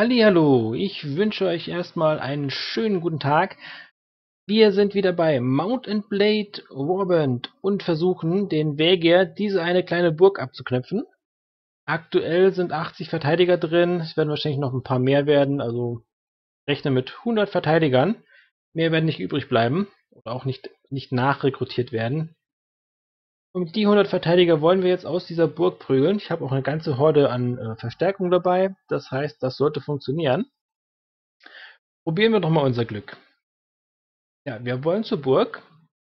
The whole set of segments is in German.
Hallihallo, ich wünsche euch erstmal einen schönen guten Tag. Wir sind wieder bei Mount and Blade Warband und versuchen, den Wegier diese eine kleine Burg abzuknöpfen. Aktuell sind 80 Verteidiger drin, es werden wahrscheinlich noch ein paar mehr werden, also rechne mit 100 Verteidigern. Mehr werden nicht übrig bleiben oder auch nicht, nicht nachrekrutiert werden. Und die 100 Verteidiger wollen wir jetzt aus dieser Burg prügeln. Ich habe auch eine ganze Horde an äh, Verstärkung dabei. Das heißt, das sollte funktionieren. Probieren wir doch mal unser Glück. Ja, wir wollen zur Burg.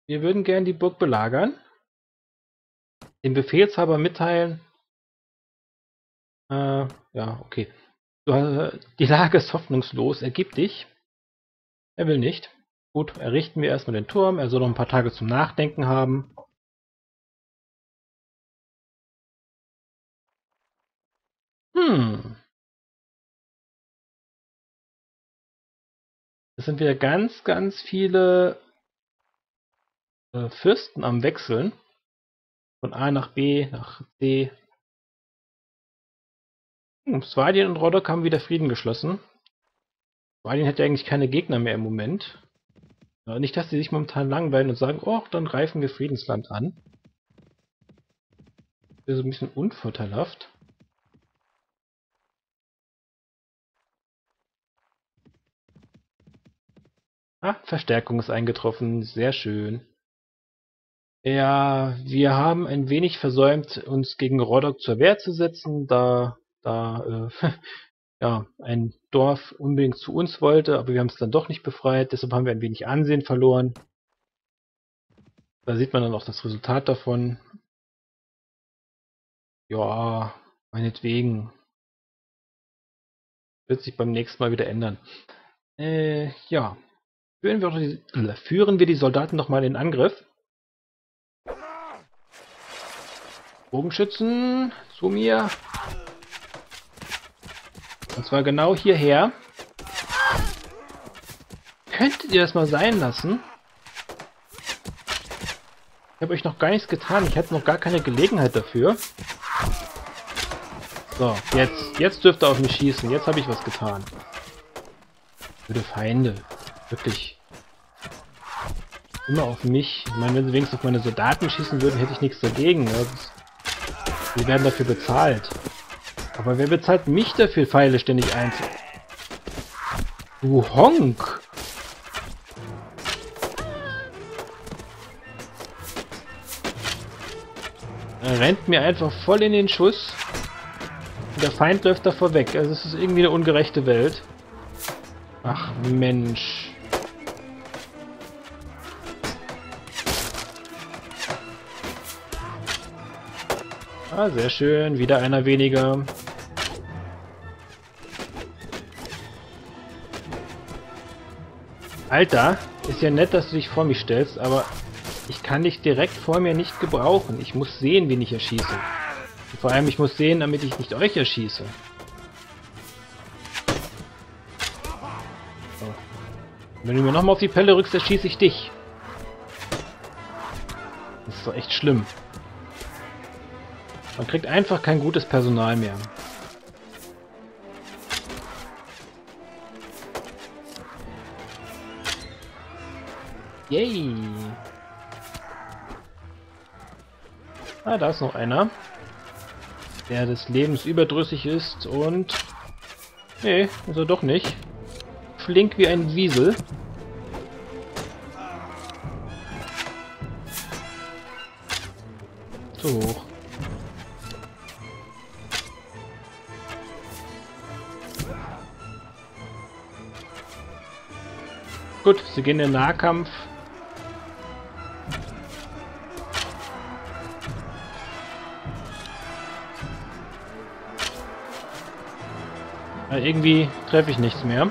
Wir würden gern die Burg belagern. Dem Befehlshaber mitteilen. Äh, ja, okay. Äh, die Lage ist hoffnungslos. Ergib dich. Er will nicht. Gut, errichten wir erstmal den Turm. Er soll noch ein paar Tage zum Nachdenken haben. Hm. Es sind wieder ganz, ganz viele äh, Fürsten am Wechseln. Von A nach B, nach C. Hm, Swadien und Rodok haben wieder Frieden geschlossen. Swadien hätte eigentlich keine Gegner mehr im Moment. Ja, nicht, dass sie sich momentan langweilen und sagen, oh, dann greifen wir Friedensland an. Das so ein bisschen unvorteilhaft. Ah, Verstärkung ist eingetroffen. Sehr schön. Ja, wir haben ein wenig versäumt, uns gegen Rodok zur Wehr zu setzen, da, da äh, ja, ein Dorf unbedingt zu uns wollte, aber wir haben es dann doch nicht befreit, deshalb haben wir ein wenig Ansehen verloren. Da sieht man dann auch das Resultat davon. Ja, meinetwegen. Wird sich beim nächsten Mal wieder ändern. Äh, ja. Führen wir, die, führen wir die Soldaten doch mal in Angriff. Bogenschützen, zu mir. Und zwar genau hierher. Könntet ihr das mal sein lassen? Ich habe euch noch gar nichts getan. Ich hatte noch gar keine Gelegenheit dafür. So, jetzt. Jetzt dürft ihr auf mich schießen. Jetzt habe ich was getan. Würde Feinde. Wirklich. Immer auf mich. Ich meine, wenn sie wenigstens auf meine Soldaten schießen würden, hätte ich nichts dagegen. Ja, die werden dafür bezahlt. Aber wer bezahlt mich dafür, Pfeile ständig einzu... Du Honk! Er rennt mir einfach voll in den Schuss. Der Feind läuft davor weg. Also es ist irgendwie eine ungerechte Welt. Ach Mensch. Ah, sehr schön. Wieder einer weniger. Alter, ist ja nett, dass du dich vor mich stellst, aber ich kann dich direkt vor mir nicht gebrauchen. Ich muss sehen, wen ich erschieße. Vor allem, ich muss sehen, damit ich nicht euch erschieße. Wenn du mir nochmal auf die Pelle rückst, erschieße ich dich. Das ist doch echt schlimm. Man kriegt einfach kein gutes Personal mehr. Yay! Ah, da ist noch einer. Der des Lebens überdrüssig ist und... Nee, ist er doch nicht flink wie ein Wiesel. Zu Gut, sie gehen in den Nahkampf. irgendwie treffe ich nichts mehr.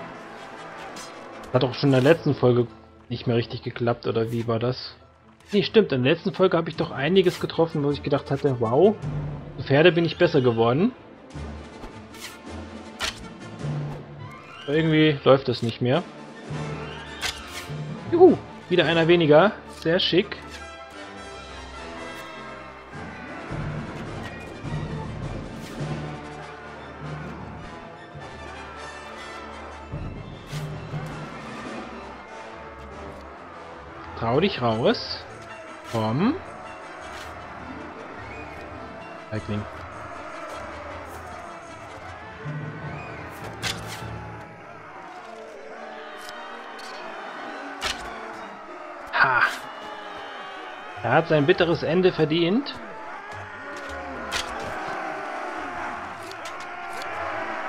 Hat auch schon in der letzten Folge nicht mehr richtig geklappt, oder wie war das? Nee, stimmt, in der letzten Folge habe ich doch einiges getroffen, wo ich gedacht hatte, wow, für Pferde bin ich besser geworden. Aber irgendwie läuft das nicht mehr. Juhu, wieder einer weniger. Sehr schick. Trau dich raus. Komm. Lightning. Er hat sein bitteres Ende verdient.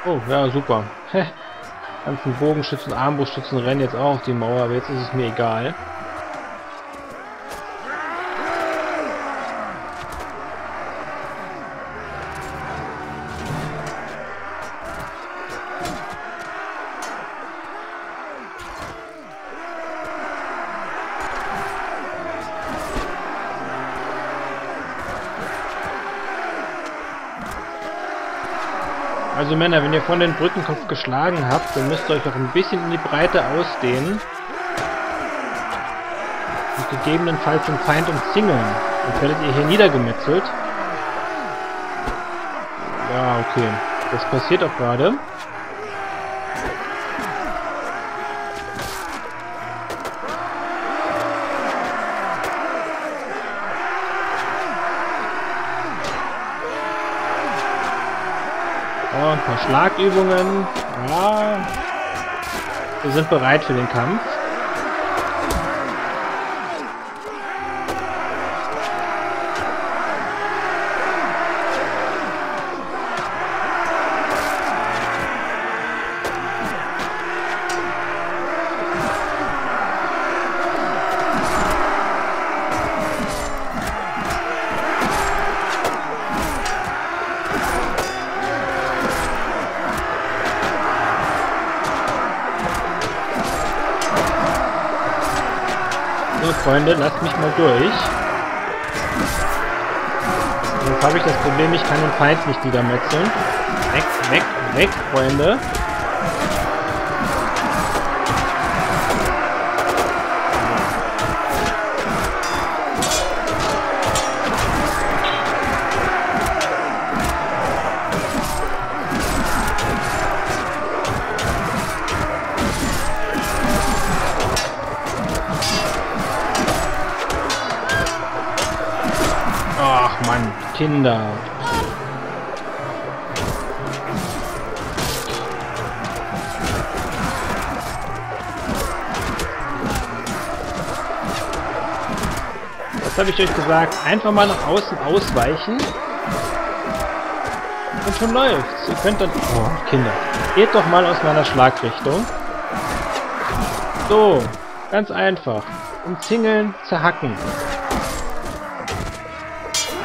Oh, ja, super. ganzen Bogenschützen, Armbrustschützen rennen jetzt auch auf die Mauer, aber jetzt ist es mir egal. Also Männer, wenn ihr von den Brückenkopf geschlagen habt, dann müsst ihr euch auch ein bisschen in die Breite ausdehnen. Und gegebenenfalls den Feind umzingeln. Dann werdet ihr hier niedergemetzelt. Ja, okay. Das passiert auch gerade. Schlagübungen. Ja. Wir sind bereit für den Kampf. Freunde, lasst mich mal durch. Jetzt habe ich das Problem, ich kann den Feind nicht niedermetzeln. Weg, weg, weg, Freunde. Kinder. Was habe ich euch gesagt? Einfach mal nach außen ausweichen. Und schon läuft's. Ihr könnt dann... Oh, Kinder. Geht doch mal aus meiner Schlagrichtung. So. Ganz einfach. Umzingeln, zerhacken.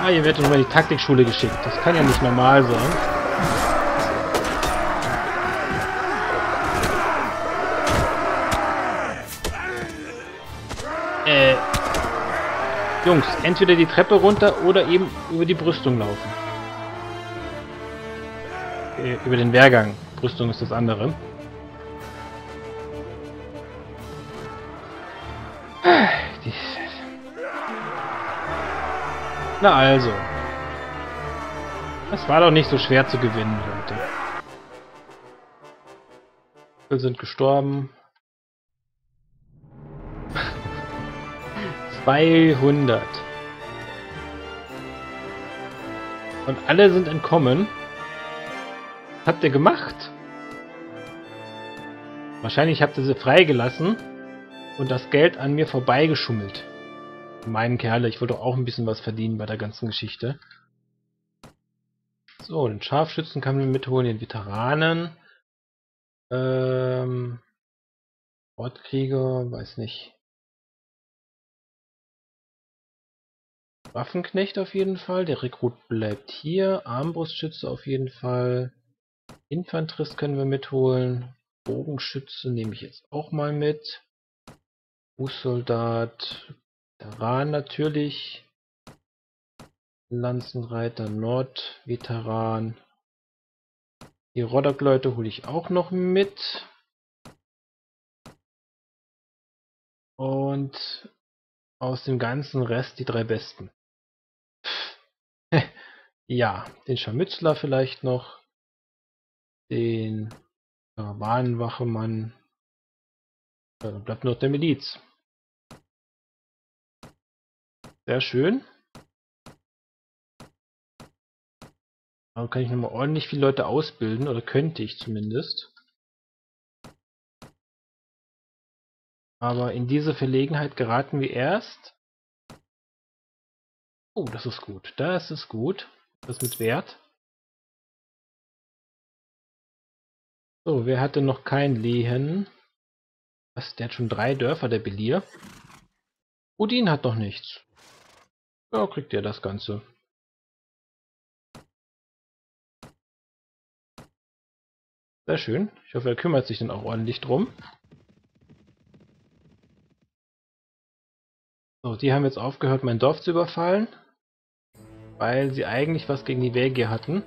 Ah, ihr werdet nochmal die Taktikschule geschickt. Das kann ja nicht normal sein. Äh. Jungs, entweder die Treppe runter oder eben über die Brüstung laufen. Äh, über den Wehrgang. Brüstung ist das andere. Na also. Das war doch nicht so schwer zu gewinnen, Leute. Wir sind gestorben. 200. Und alle sind entkommen. Was habt ihr gemacht? Wahrscheinlich habt ihr sie freigelassen und das Geld an mir vorbeigeschummelt meinen Kerle, ich wollte auch ein bisschen was verdienen bei der ganzen Geschichte. So, den Scharfschützen kann man mitholen, den Veteranen. Ähm, Ortkrieger, weiß nicht. Waffenknecht auf jeden Fall, der Rekrut bleibt hier, Armbrustschütze auf jeden Fall, Infanterist können wir mitholen, Bogenschütze nehme ich jetzt auch mal mit, Fußsoldat, Veteran natürlich. Lanzenreiter Nord, Veteran. Die Roddock-Leute hole ich auch noch mit. Und aus dem ganzen Rest die drei besten. ja, den Scharmützler vielleicht noch. Den Karawanenwachemann. Dann bleibt nur der Miliz. Sehr schön. Aber kann ich nochmal ordentlich viele Leute ausbilden, oder könnte ich zumindest. Aber in diese Verlegenheit geraten wir erst. Oh, das ist gut. Das ist gut. Das mit Wert. So, wer hatte noch kein Lehen? Was? Der hat schon drei Dörfer, der Belier. Udin hat noch nichts. Ja, kriegt ihr das Ganze. Sehr schön. Ich hoffe, er kümmert sich dann auch ordentlich drum. So, die haben jetzt aufgehört, mein Dorf zu überfallen. Weil sie eigentlich was gegen die Wege hatten.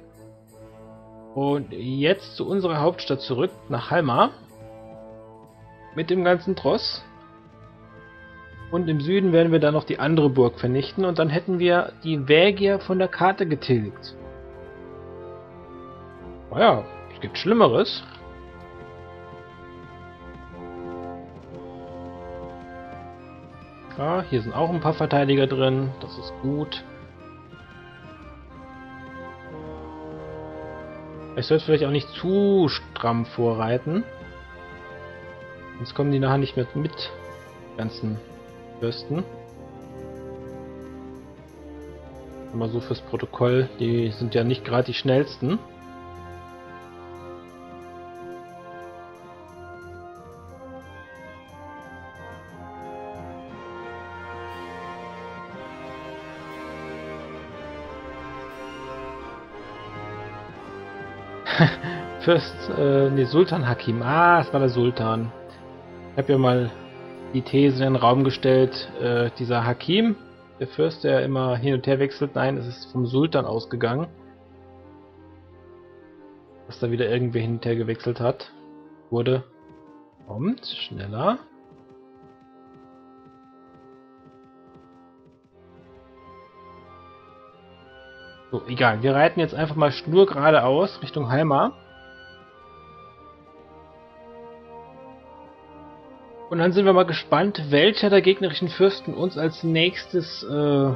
Und jetzt zu unserer Hauptstadt zurück, nach Halmar. Mit dem ganzen Tross. Und im Süden werden wir dann noch die andere Burg vernichten und dann hätten wir die Wägier von der Karte getilgt. Naja, es gibt Schlimmeres. Ja, hier sind auch ein paar Verteidiger drin, das ist gut. Ich sollte vielleicht auch nicht zu stramm vorreiten. Sonst kommen die nachher nicht mehr mit ganzen Fürsten. Aber so fürs Protokoll, die sind ja nicht gerade die schnellsten. Fürst, äh, nee, Sultan Hakim. Ah, es war der Sultan. Ich habe ja mal die These in den Raum gestellt, äh, dieser Hakim, der Fürst, der immer hin und her wechselt, nein, es ist vom Sultan ausgegangen. Dass da wieder irgendwer hin und her gewechselt hat. Wurde. Kommt, schneller. So, egal. Wir reiten jetzt einfach mal schnur geradeaus Richtung Heimar. Und dann sind wir mal gespannt, welcher der gegnerischen Fürsten uns als nächstes äh,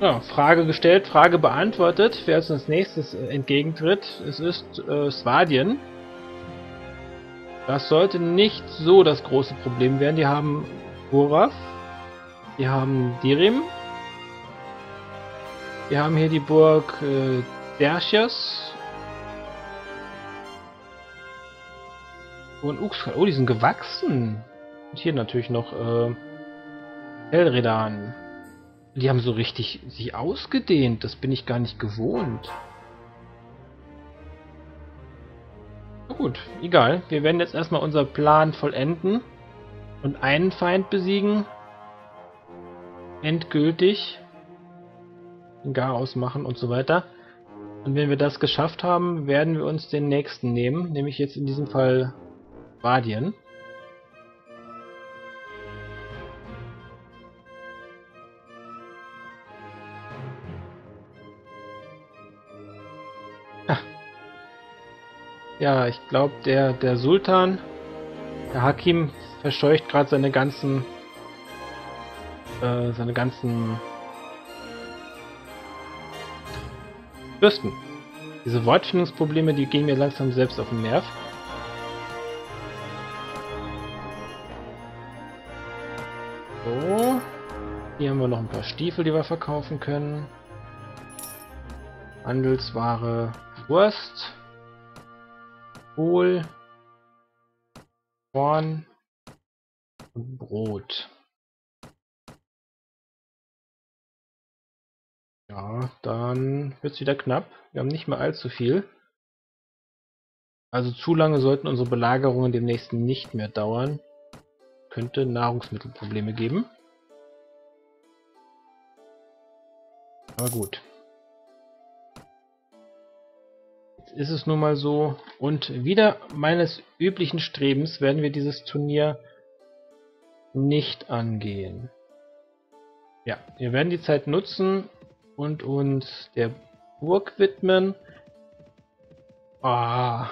ja, Frage gestellt, Frage beantwortet, wer uns als nächstes äh, entgegentritt. Es ist äh, Svadien. Das sollte nicht so das große Problem werden. Die haben Gorath, die haben Dirim, wir haben hier die Burg äh, Derchios und Uxkal. Oh, die sind gewachsen. Und hier natürlich noch äh, Elredan. Die haben so richtig sich ausgedehnt. Das bin ich gar nicht gewohnt. Na gut, egal. Wir werden jetzt erstmal unser Plan vollenden und einen Feind besiegen. Endgültig. Den Garaus machen und so weiter. Und wenn wir das geschafft haben, werden wir uns den nächsten nehmen. Nämlich jetzt in diesem Fall Badien. Ja, ich glaube, der, der Sultan, der Hakim, verscheucht gerade seine ganzen, äh, seine ganzen Fürsten. Diese Wortfindungsprobleme, die gehen mir langsam selbst auf den Nerv. Ein paar Stiefel, die wir verkaufen können. Handelsware Wurst. Kohl. Korn. Und Brot. Ja, dann wird es wieder knapp. Wir haben nicht mehr allzu viel. Also zu lange sollten unsere Belagerungen demnächst nicht mehr dauern könnte Nahrungsmittelprobleme geben. Aber gut. Jetzt ist es nun mal so. Und wieder meines üblichen Strebens werden wir dieses Turnier nicht angehen. Ja, wir werden die Zeit nutzen und uns der Burg widmen. Ah,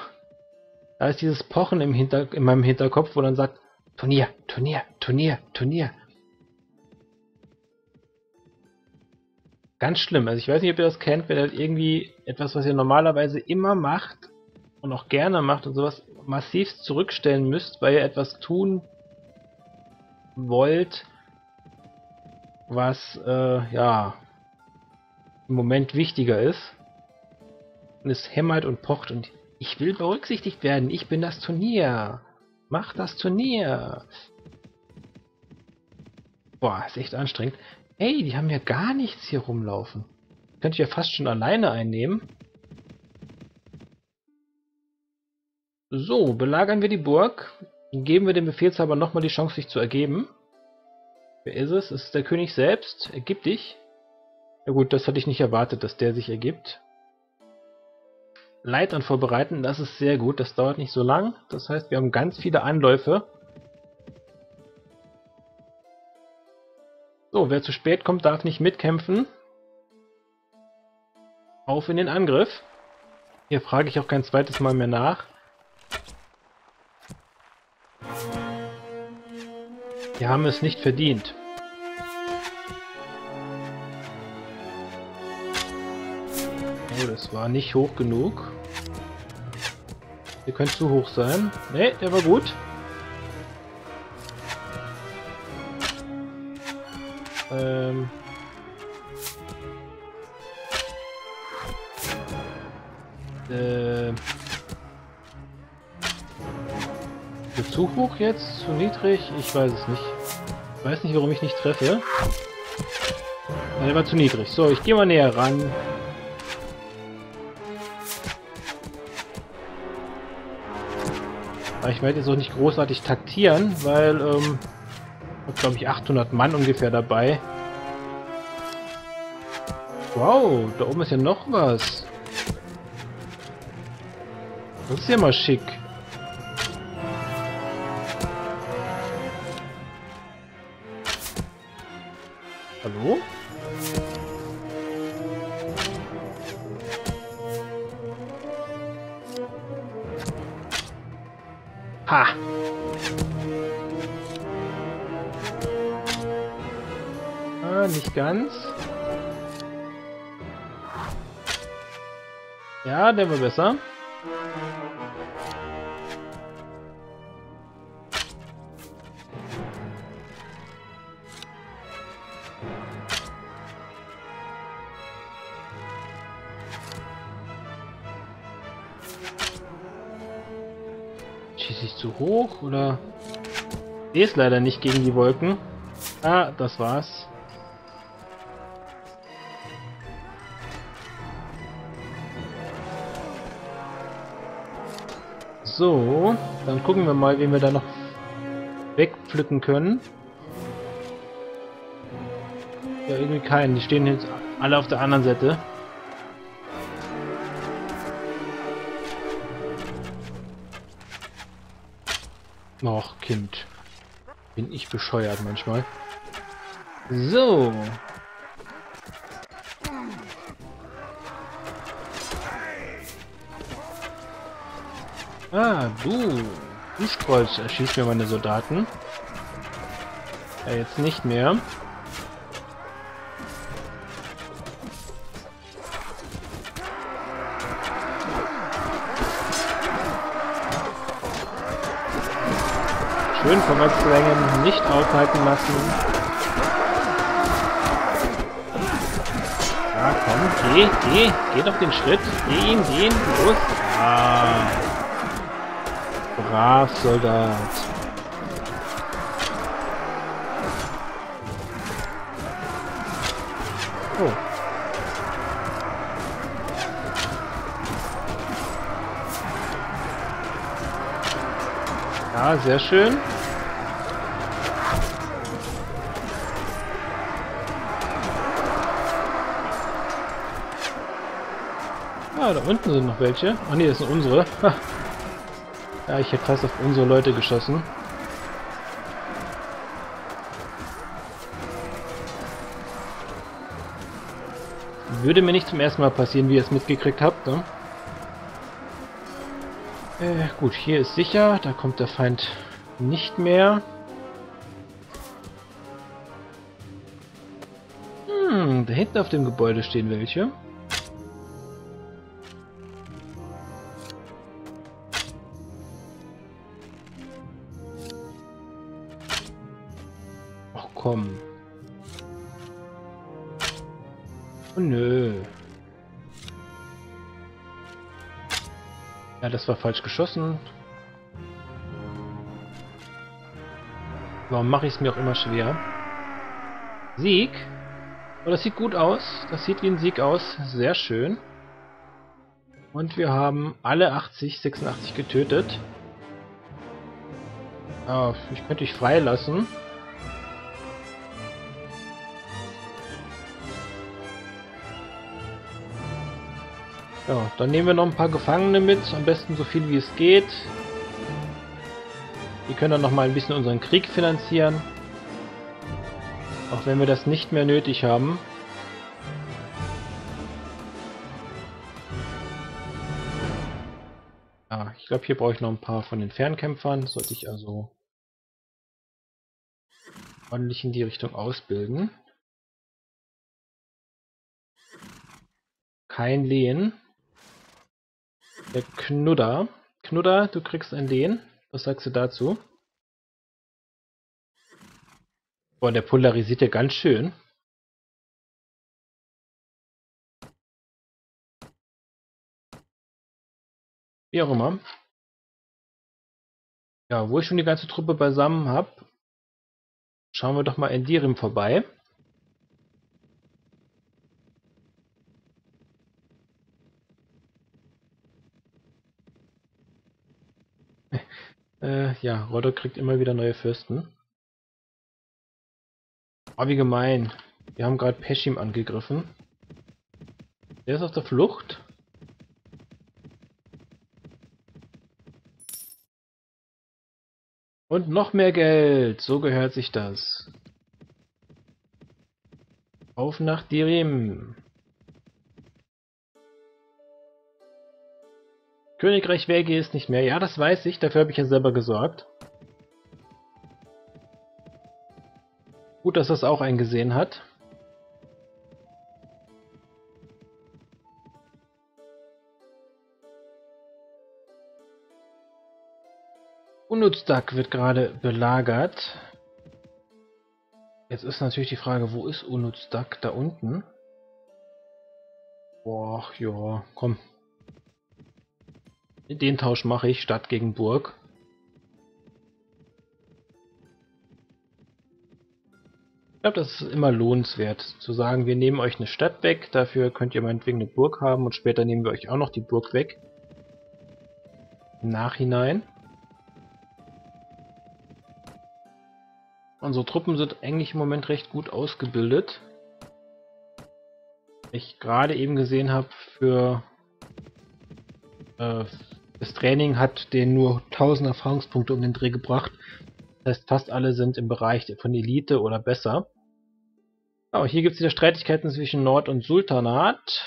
da ist dieses Pochen im Hinter in meinem Hinterkopf, wo dann sagt, Turnier, Turnier, Turnier, Turnier. Ganz schlimm. Also ich weiß nicht, ob ihr das kennt, wenn ihr halt irgendwie etwas, was ihr normalerweise immer macht und auch gerne macht und sowas massiv zurückstellen müsst, weil ihr etwas tun wollt, was äh, ja im Moment wichtiger ist. Und es hämmert und pocht und ich will berücksichtigt werden. Ich bin das Turnier. Mach das Turnier. Boah, ist echt anstrengend. Ey, die haben ja gar nichts hier rumlaufen. Könnte ich ja fast schon alleine einnehmen. So, belagern wir die Burg. Geben wir dem Befehlshaber nochmal die Chance, sich zu ergeben. Wer ist es? Es ist der König selbst. Ergib dich. Ja gut, das hatte ich nicht erwartet, dass der sich ergibt. Leitern vorbereiten, das ist sehr gut. Das dauert nicht so lang. Das heißt, wir haben ganz viele Anläufe. So, wer zu spät kommt, darf nicht mitkämpfen. Auf in den Angriff. Hier frage ich auch kein zweites Mal mehr nach. Die haben es nicht verdient. Oh, das war nicht hoch genug. Ihr könnt zu hoch sein. Ne, der war gut. Ähm äh zu hoch jetzt? Zu niedrig? Ich weiß es nicht. Ich weiß nicht, warum ich nicht treffe. Der war zu niedrig. So, ich gehe mal näher ran. Aber ich werde jetzt auch nicht großartig taktieren, weil, ähm, glaube ich 800 Mann ungefähr dabei. Wow, da oben ist ja noch was. Das ist ja mal schick. Der war besser. Schieße ich zu hoch oder... Es leider nicht gegen die Wolken. Ah, das war's. So, dann gucken wir mal, wen wir da noch wegpflücken können. Ja, irgendwie keinen. Die stehen jetzt alle auf der anderen Seite. Och, Kind. Bin ich bescheuert manchmal. So. Ah, du. Du Strolz erschießt mir meine Soldaten. Ja, jetzt nicht mehr. Schön vorwärts drängen, nicht aufhalten lassen. Ja, komm, geh, geh, geh doch den Schritt. Geh ihn, geh ihn, los. Ah. Brav. Oh. Ja, sehr schön. Ah, da unten sind noch welche. Ach nee, das sind unsere. Ja, ich hätte fast auf unsere Leute geschossen. Würde mir nicht zum ersten Mal passieren, wie ihr es mitgekriegt habt, ne? Äh, gut, hier ist sicher. Da kommt der Feind nicht mehr. Hm, da hinten auf dem Gebäude stehen welche. Das war falsch geschossen. Warum mache ich es mir auch immer schwer? Sieg? Oh, das sieht gut aus. Das sieht wie ein Sieg aus. Sehr schön. Und wir haben alle 80, 86 getötet. Oh, ich könnte dich freilassen. Ja, dann nehmen wir noch ein paar Gefangene mit. Am besten so viel wie es geht. Die können dann noch mal ein bisschen unseren Krieg finanzieren. Auch wenn wir das nicht mehr nötig haben. Ah, ich glaube, hier brauche ich noch ein paar von den Fernkämpfern. Sollte ich also ordentlich in die Richtung ausbilden. Kein Lehen. Der Knudder. Knudder, du kriegst ein Lehen. Was sagst du dazu? Boah, der polarisiert ja ganz schön. Wie auch immer. Ja, wo ich schon die ganze Truppe beisammen habe, schauen wir doch mal in Dirim vorbei. Äh, ja, Rodder kriegt immer wieder neue Fürsten. Oh, wie gemein. Wir haben gerade Peschim angegriffen. Der ist auf der Flucht. Und noch mehr Geld. So gehört sich das. Auf nach Dirim. Königreich Verge ist nicht mehr. Ja, das weiß ich. Dafür habe ich ja selber gesorgt. Gut, dass das auch eingesehen hat. Unutzdak wird gerade belagert. Jetzt ist natürlich die Frage, wo ist Unutzdak? Da unten? Boah, ja, komm, den Tausch mache ich, Stadt gegen Burg. Ich glaube, das ist immer lohnenswert, zu sagen, wir nehmen euch eine Stadt weg, dafür könnt ihr meinetwegen eine Burg haben und später nehmen wir euch auch noch die Burg weg. Im Nachhinein. Unsere Truppen sind eigentlich im Moment recht gut ausgebildet. Ich gerade eben gesehen habe, für äh, das Training hat den nur 1000 Erfahrungspunkte um den Dreh gebracht. Das heißt, fast alle sind im Bereich von Elite oder besser. Aber hier gibt es wieder Streitigkeiten zwischen Nord- und Sultanat.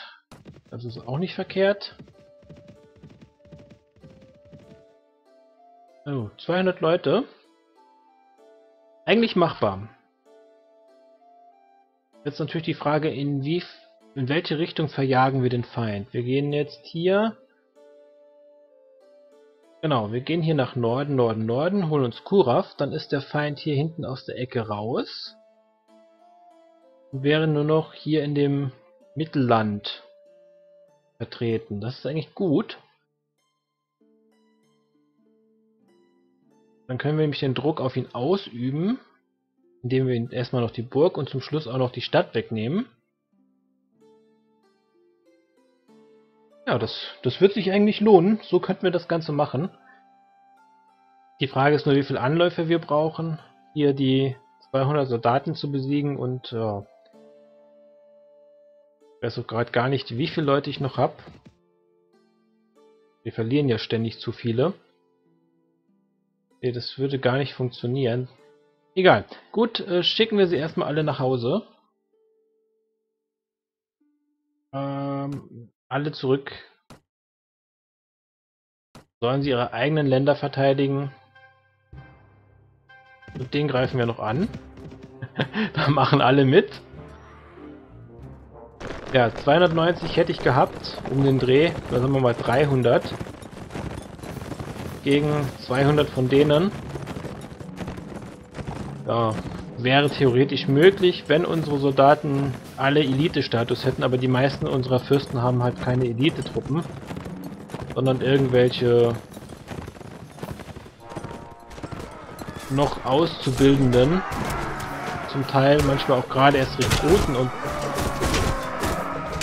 Das ist auch nicht verkehrt. Oh, 200 Leute. Eigentlich machbar. Jetzt natürlich die Frage, in, wie, in welche Richtung verjagen wir den Feind. Wir gehen jetzt hier Genau, wir gehen hier nach Norden, Norden, Norden, holen uns Kuraf, dann ist der Feind hier hinten aus der Ecke raus. Und wäre nur noch hier in dem Mittelland vertreten. Das ist eigentlich gut. Dann können wir nämlich den Druck auf ihn ausüben, indem wir ihn erstmal noch die Burg und zum Schluss auch noch die Stadt wegnehmen. Ja, das, das wird sich eigentlich lohnen. So könnten wir das Ganze machen. Die Frage ist nur, wie viele Anläufe wir brauchen, hier die 200 Soldaten zu besiegen und ja, ich weiß auch gerade gar nicht, wie viele Leute ich noch habe. Wir verlieren ja ständig zu viele. Nee, das würde gar nicht funktionieren. Egal. Gut, äh, schicken wir sie erstmal alle nach Hause. Ähm, alle zurück. Sollen sie ihre eigenen Länder verteidigen? Und den greifen wir noch an. da machen alle mit. Ja, 290 hätte ich gehabt um den Dreh. Da sind wir mal 300. Gegen 200 von denen. Ja, wäre theoretisch möglich, wenn unsere Soldaten alle Elite-Status hätten, aber die meisten unserer Fürsten haben halt keine Elite-Truppen, sondern irgendwelche noch Auszubildenden, zum Teil manchmal auch gerade erst Rekruten und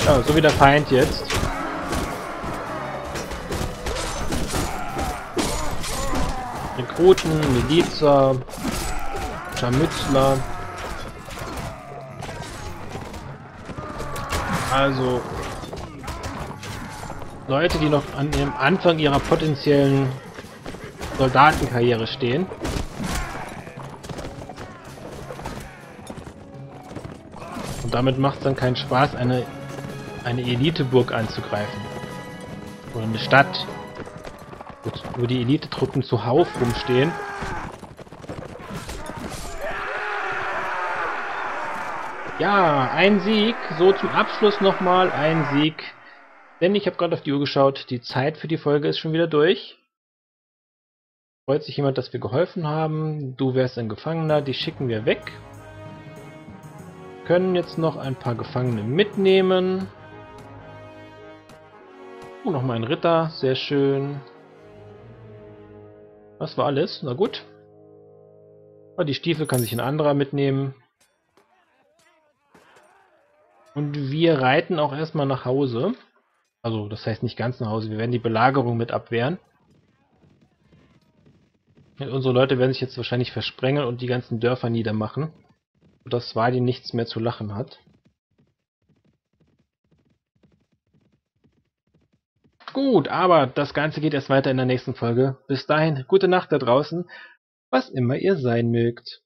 ja, so wie der Feind jetzt. Rekruten, Milizer, Scharmützler. Also Leute, die noch an dem Anfang ihrer potenziellen Soldatenkarriere stehen. Und damit macht es dann keinen Spaß, eine, eine Eliteburg anzugreifen. Oder eine Stadt, wo die Elitetruppen zuhauf rumstehen. Ja, ein Sieg. So zum Abschluss nochmal ein Sieg. Denn ich habe gerade auf die Uhr geschaut, die Zeit für die Folge ist schon wieder durch. Freut sich jemand, dass wir geholfen haben. Du wärst ein Gefangener, die schicken wir weg. Können jetzt noch ein paar Gefangene mitnehmen. Oh, nochmal ein Ritter, sehr schön. Das war alles, na gut. Aber die Stiefel kann sich ein anderer mitnehmen. Und wir reiten auch erstmal nach Hause. Also, das heißt nicht ganz nach Hause. Wir werden die Belagerung mit abwehren. Und unsere Leute werden sich jetzt wahrscheinlich versprengen und die ganzen Dörfer niedermachen. Sodass Swadi nichts mehr zu lachen hat. Gut, aber das Ganze geht erst weiter in der nächsten Folge. Bis dahin, gute Nacht da draußen, was immer ihr sein mögt.